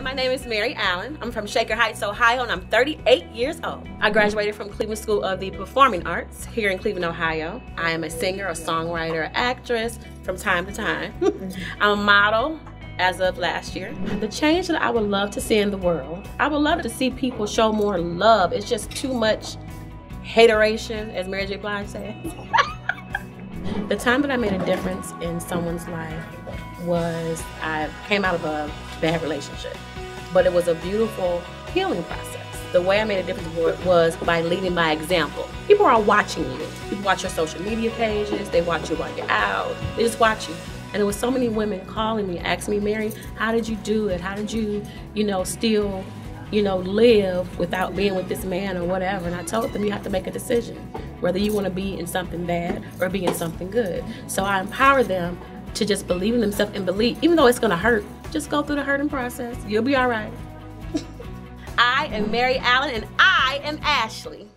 Hi, my name is Mary Allen. I'm from Shaker Heights, Ohio, and I'm 38 years old. I graduated from Cleveland School of the Performing Arts here in Cleveland, Ohio. I am a singer, a songwriter, actress from time to time. Mm-hmm. I'm a model as of last year. The change that I would love to see in the world, I would love to see people show more love. It's just too much hateration, as Mary J. Blige said. the time that I made a difference in someone's life was I came out of a bad relationship, but it was a beautiful healing process. The way I made a difference was by leading by example. People are watching you. People watch your social media pages, they watch you while you're out, they just watch you. And there was so many women calling me, asking me, Mary, how did you do it? How did you, you know, still, you know, live without being with this man or whatever? And I told them you have to make a decision, whether you want to be in something bad or be in something good. So I empower them to just believe in themselves and believe, even though it's to hurt, just go through the hurting process. You'll be all right. I am Mary Allen and I am Ashley.